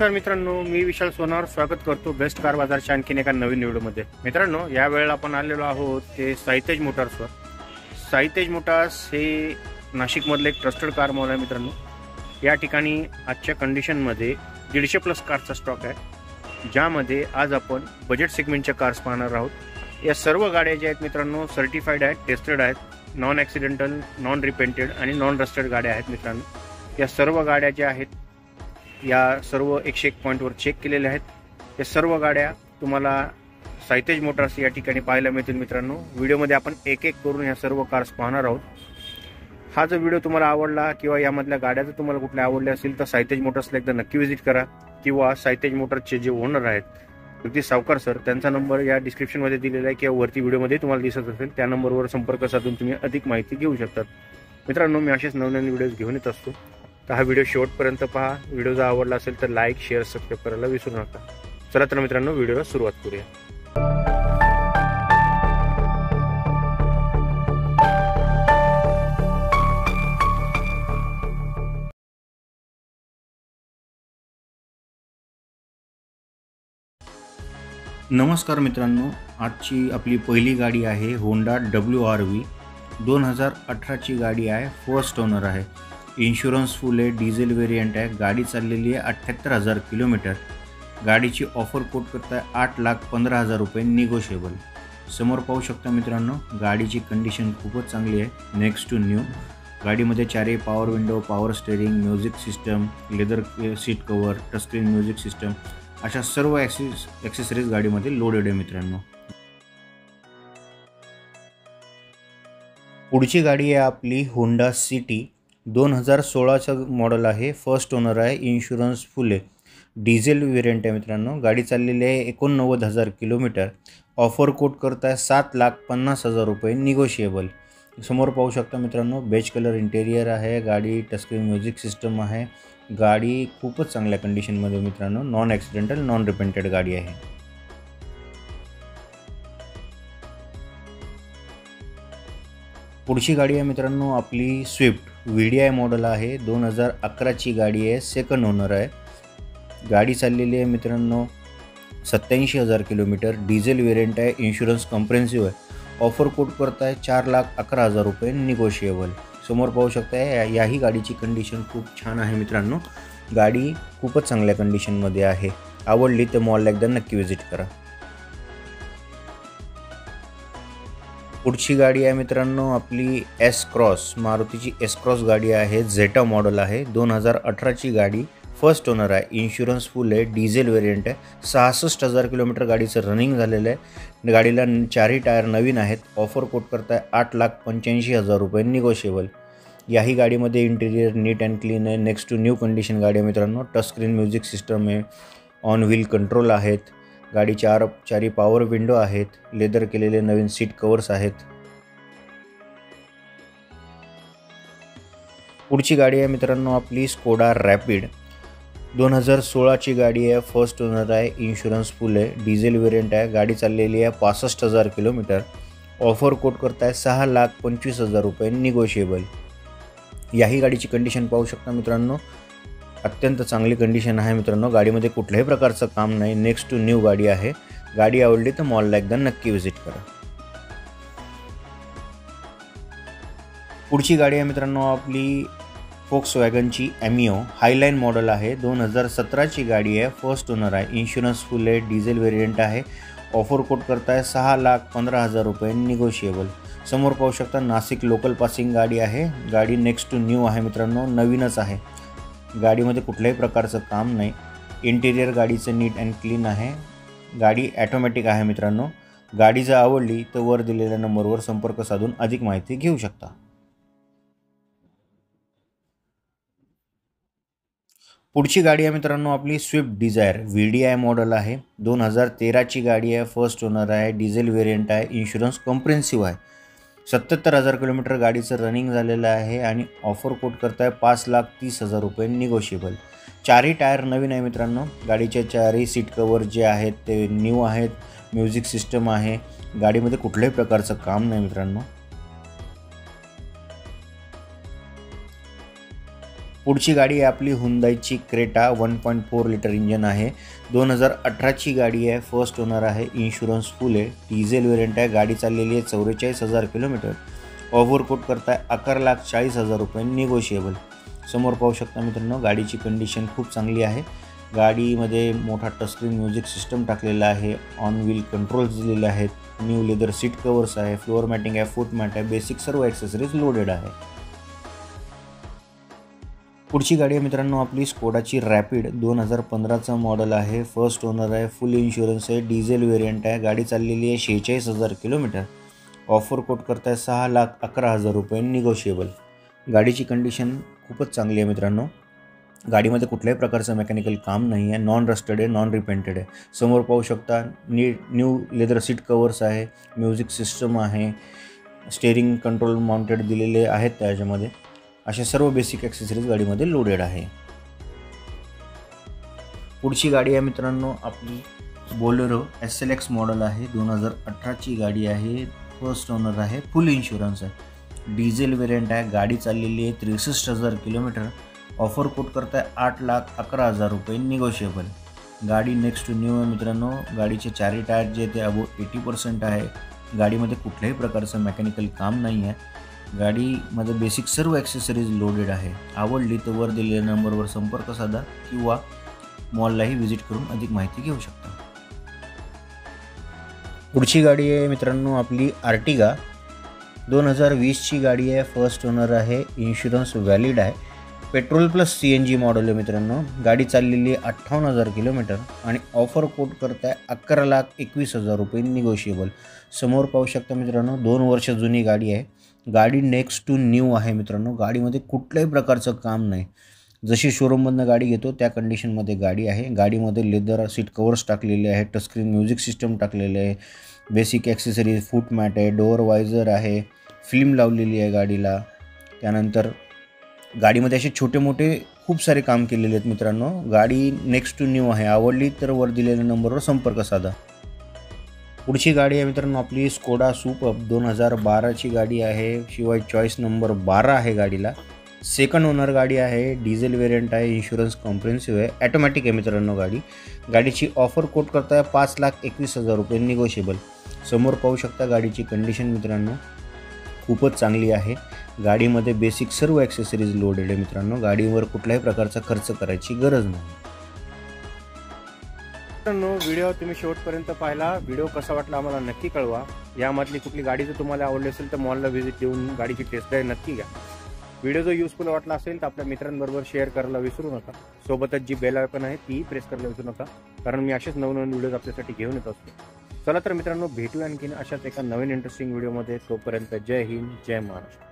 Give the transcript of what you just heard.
नमस्कार मित्रांनो मी विशाल सोनार स्वागत करतो बेस्ट कार बाजारच्या आणखीन एका नवीन व्हिडिओमध्ये. मित्रांनो या वेळेला आपण आलेलो आहोत ते साहितेज मोटार्सवर. साहितेज मोटार्स हे नाशिकमधलं एक ट्रस्टेड कार मॉल आहे मित्रांनो. या ठिकाणी आजच्या कंडिशनमध्ये दीडशे प्लस कारचा स्टॉक आहे. ज्यामध्ये आज आपण बजेट सेगमेंटच्या कार्स पाहणार आहोत. या सर्व गाड्या ज्या आहेत मित्रांनो सर्टिफाईड आहेत टेस्टेड आहेत नॉन ॲक्सिडेंटल नॉन रिपेंटेड आणि नॉन रस्टेड गाड्या आहेत मित्रांनो. या सर्व गाड्या ज्या आहेत या सर्व एकशे एक पॉईंटवर चेक केलेल्या आहेत. या सर्व गाड्या तुम्हाला सायतेज मोटार्स या ठिकाणी पाहायला मिळतील मित्रांनो. व्हिडिओमध्ये आपण एक एक करून ह्या सर्व कार्स पाहणार आहोत. हा जर व्हिडिओ तुम्हाला आवडला किंवा यामधल्या गाड्या जर तुम्हाला कुठल्या आवडल्या असतील तर सायतेज मोटर्सला एकदा नक्की व्हिजिट करा किंवा सायतेज मोटर्सचे जे ओनर आहेत अगदी सावकार सर त्यांचा नंबर या डिस्क्रिप्शनमध्ये दिलेला आहे किंवा वरती व्हिडिओमध्ये तुम्हाला दिसत असेल त्या नंबरवर संपर्क साधून तुम्ही अधिक माहिती घेऊ शकतात. मित्रांनो मी असेच नवनवीन व्हिडिओज घेऊन येत असतो. तर हा व्हिडिओ शेवटपर्यंत पहा. व्हिडिओ जर आवडला असेल तर लाईक शेअर सबस्क्राईब करायला विसरू नका. चला तर मित्रांनो व्हिडिओला सुरुवात करूया. नमस्कार मित्रांनो आजची आपली पहिली गाडी आहे होंडा डब्ल्यू आर व्ही दोन हजार अठराची गाडी आहे फर्स्ट ओनर आहे. इन्शुरन्स फुल आहे डिझेल व्हेरियंट आहे. गाडी चाललेली आहे अठ्ठ्याहत्तर हजार किलोमीटर. गाडीची ऑफर कोट करताय आठ लाख पंधरा हजार रुपये निगोशिएबल. समोर पाहू शकता मित्रांनो गाडीची कंडिशन खूपच चांगली आहे. नेक्स्ट टू न्यू गाडीमध्ये चारही power window power steering music system leather seat cover touchscreen music system अशा सर्व ॲक्सेस ॲक्सेसरीज गाडीमध्ये लोडेड आहे मित्रांनो. पुढची गाडी आहे आपली होंडा सिटी दोन हजार सोळाचं मॉडल आहे. फर्स्ट ओनर आहे इन्शुरन्स फुले. डिझेल व्हेरियंट आहे मित्रांनो. गाडी चाललेली आहे एकोणनव्वद हजार किलोमीटर. ऑफर कोट करत आहे सात लाख पन्नास हजार रुपये निगोशिएबल समोर पाहू शकता मित्रांनो बेज कलर इंटेरियर आहे गाडी टचस्क्रीन म्युझिक सिस्टम आहे. गाडी खूपच चांगल्या कंडिशनमध्ये मित्रांनो नॉन ॲक्सिडेंटल नॉन रिपेंटेड गाडी आहे. पुढची गाडी आहे मित्रांनो आपली Swift V D I model आहे. दोन हजार अकराची गाडी आहे. सेकंड ओनर आहे. गाडी चाललेली आहे मित्रांनो सत्याऐंशी हजार किलोमीटर. डिझेल वेरियंट आहे. इन्शुरन्स कम्प्रेन्सिव्ह आहे. ऑफर कोट करत आहे चार लाख अकरा हजार रुपये निगोशिएबल समोर पाहू शकता या याही गाडीची कंडिशन खूप छान आहे मित्रांनो. गाडी खूपच चांगल्या कंडिशनमध्ये आहे. आवडली तर मॉलला एकदा नक्की व्हिजिट करा. पुढची गाडी आहे मित्रांनो आपली एस क्रॉस मारुतीची एस क्रॉस गाडी आहे झेटा मॉडल आहे. दोन हजार अठराची गाडी फर्स्ट ओनर आहे. इन्शुरन्स फुल आहे डिझेल वेरियंट आहे. सहासष्ट हजार किलोमीटर गाडीचं रनिंग झालेलं आहे. गाडीला चारही टायर नवीन आहेत. ऑफर कोट करताय आठ लाख पंच्याऐंशी हजार रुपये निगोशिएबल याही गाडीमध्ये इंटिरियर नीट अँड क्लीन आहे. नेक्स्ट टू न्यू कंडिशन गाडी आहे मित्रांनो. टचस्क्रीन म्युझिक सिस्टम आहे. ऑन व्हील कंट्रोल आहेत. गाडी चार चारी पॉवर विंडो आहेत. लेदर केलेले नवीन सीट कवर्स आहेत. पुढची गाडी आहे मित्रांनो आपली स्कोडा रॅपिड दोन हजार सोळाची गाडी आहे. फर्स्ट ओनर आहे. इन्शुरन्स फुल आहे. डिझेल व्हेरियंट आहे. गाडी चाललेली आहे पासष्ट हजार किलोमीटर. ऑफर कोट करताय सहा लाख पंचवीस हजार रुपये निगोशिएबल याही गाडीची कंडिशन पाहू शकता मित्रांनो. अत्यंत चांगली कंडिशन आहे मित्रांनो. गाडीमध्ये कुठल्याही प्रकारचं काम नाही. नेक्स्ट टू न्यू गाडी आहे. गाडी आवडली तर मॉलला एकदा नक्की व्हिजिट करा. पुढची गाडी आहे मित्रांनो आपली फोक्स वॅगनची एमिओ हायलाईन मॉडल आहे. दोन हजार सतराची गाडी आहे. फर्स्ट ओनर आहे. इन्शुरन्स फुल आहे. डिझेल व्हेरियंट आहे. ऑफर कोट करताय सहा लाख पंधरा हजार रुपये निगोशिएबल समोर पाहू शकता नाशिक लोकल पासिंग गाडी आहे. गाडी नेक्स्ट टू न्यू आहे मित्रांनो. नवीनच आहे. गाडीमध्ये कुठल्याही प्रकारचं काम नाही. इंटिरियर गाडीचं नीट अँड क्लीन आहे. गाडी ॲटोमॅटिक आहे मित्रांनो. गाडी जर आवडली तर वर दिलेल्या नंबरवर संपर्क साधून अधिक माहिती घेऊ शकता. पुढची गाडी आहे मित्रांनो आपली Swift Dzire V D I model आहे. दोन हजार तेराची गाडी आहे. फर्स्ट ओनर आहे. डिझेल व्हेरियंट आहे. इन्शुरन्स कॉम्प्रेन्सिव्ह आहे. सत्याहत्तर हजार किलोमीटर गाडीचं रनिंग झालेलं आहे आणि ऑफर कोट करताय पाच लाख तीस हजार रुपये निगोशिएबल चारही टायर नवीन आहे मित्रांनो. गाडीचे चारही सीट कवर जे आहेत ते न्यू आहेत. म्युझिक सिस्टम आहे. गाडीमध्ये कुठल्याही प्रकारचं काम नाही मित्रांनो. पुढची गाडी आहे आपली हुंदाईची Creta one point four litre engine आहे. दोन हजार अठराची गाडी आहे. फर्स्ट ओनर आहे इन्शुरन्स फुल आहे डिझेल वेरियंट आहे. गाडी चाललेली आहे चौवेचाळीस हजार किलोमीटर. ओव्हरकोट करताय अकरा लाख चाळीस हजार रुपये निगोशिएबल समोर पाहू शकता मित्रांनो गाडीची कंडिशन खूप चांगली आहे. गाडीमध्ये मोठा टचस्क्रीन म्युझिक सिस्टम टाकलेला आहे. ऑन व्हील कंट्रोल्स दिलेले आहेत. न्यू लेदर सीट कवर्स आहे. फ्लोअर मॅटिंग आहे. फूट मॅट आहे. बेसिक सर्व ॲक्सेसरीज लोडेड आहे. पुढची गाडी आहे मित्रांनो आपली स्कोडाची रॅपिड दोन हजार पंधराचं मॉडेल आहे. फर्स्ट ओनर आहे फुल इन्शुरन्स आहे डिझेल वेरियंट आहे. गाडी चाललेली आहे शेहेचाळीस हजार किलोमीटर. ऑफर कोट करताय सहा लाख अकरा हजार रुपये निगोशिएबल गाडीची कंडिशन खूपच चांगली आहे मित्रांनो. गाडीमध्ये कुठल्याही प्रकारचं मेकॅनिकल काम नाही आहे. नॉन रस्टेड आहे नॉन रिपेंटेड आहे. समोर पाहू शकता नी न्यू लेदर सीट कवर्स आहे म्युझिक सिस्टम आहे स्टेअरिंग कंट्रोल माउंटेड दिलेले आहेत त्याच्यामध्ये. अशा सर्व बेसिक ॲक्सेसरीज गाडीमध्ये लोडेड आहे. पुढची गाडी आहे मित्रांनो आपली Bolero S L X model आहे. दोन हजार अठराची गाडी आहे. फर्स्ट ओनर आहे. फुल इन्शुरन्स आहे. डिझेल वेरियंट आहे. गाडी चाललेली आहे त्रेसष्ट हजार किलोमीटर. ऑफर कोट करताय आठ लाख अकरा हजार रुपये निगोशिएबल गाडी नेक्स्ट टू न्यू आहे मित्रांनो. गाडीचे चारही टायर जे ते अबो एटी पर्सेंट आहे. गाडीमध्ये कुठल्याही प्रकारचं मेकॅनिकल काम नाही आहे. गाडीमध्ये बेसिक सर्व ॲक्सेसरीज लोडेड आहे. आवडली तर वर दिलेल्या नंबरवर संपर्क साधा किंवा मॉललाही व्हिजिट करून अधिक माहिती घेऊ शकता. पुढची गाडी आहे मित्रांनो आपली आर्टिगा दोन हजार वीसची गाडी आहे. फर्स्ट ओनर आहे. इन्शुरन्स व्हॅलिड आहे. Petrol plus C N G model आहे मित्रांनो. गाडी चाललेली आहे अठ्ठावन्न हजार किलोमीटर आणि ऑफर कोट करताय अकरा लाख एकवीस हजार रुपये निगोशिएबल समोर पाहू शकता मित्रांनो दोन वर्ष जुनी गाडी आहे. गाडी नेक्स्ट टू न्यू आहे मित्रांनो. गाडीमध्ये कुठल्याही प्रकारचं काम नाही. जशी शोरूममधनं गाडी घेतो त्या कंडिशनमध्ये गाडी आहे. गाडीमध्ये लेदर सीट कवर्स टाकलेले आहे टचस्क्रीन म्युझिक सिस्टम टाकलेले आहे. बेसिक ॲक्सेसरीज फूट मॅट आहे डोअर वायझर आहे फिल्म लावलेली आहे गाडीला. त्यानंतर गाडीमध्ये असे छोटे मोठे खूप सारे काम केलेले आहेत मित्रांनो. गाडी नेक्स्ट टू न्यू आहे. आवडली तर वर दिलेल्या नंबरवर संपर्क साधा. पुढची गाडी आहे मित्रांनो आपली स्कोडा सुपअप दोन हजार बाराची गाडी आहे. शिवाय चॉईस नंबर बारा आहे गाडीला. सेकंड ओनर गाडी आहे डिझेल वेरियंट आहे इन्शुरन्स कॉम्प्रेन्सिव्ह आहे ॲटोमॅटिक आहे मित्रांनो गाडी. गाडीची ऑफर कोट करताय पाच लाख एकवीस हजार रुपये निगोशिएबल समोर पाहू शकता गाडीची कंडिशन मित्रांनो खूपच चांगली आहे. गाडीमध्ये बेसिक सर्व ॲक्सेसरीज लोडेड आहे मित्रांनो. गाडीवर कुठल्याही प्रकारचा खर्च करायची गरज नाही. मित्रांनो व्हिडिओ तुम्ही शेवटपर्यंत पाहिला. व्हिडिओ कसा वाटला आम्हाला नक्की कळवा. यामधली कुठली गाडी जर तुम्हाला आवडली असेल तर मॉलला व्हिजिट देऊन गाडीची टेस्ट ड्राईव्ह नक्की घ्या. व्हिडिओ जर युजफुल वाटला असेल तर आपल्या मित्रांबरोबर शेअर करायला विसरू नका. सोबतच जी बेल आयकन आहे तीही प्रेस करायला विसरू नका. कारण मी असेच नवनवीन व्हिडिओज आपल्यासाठी घेऊन येत असतो. चला तर मित्रांनो भेटू आणखीन अशाच एका नवीन इंटरेस्टिंग व्हिडिओमध्ये तोपर्यंत जय हिंद जय महाराष्ट्र.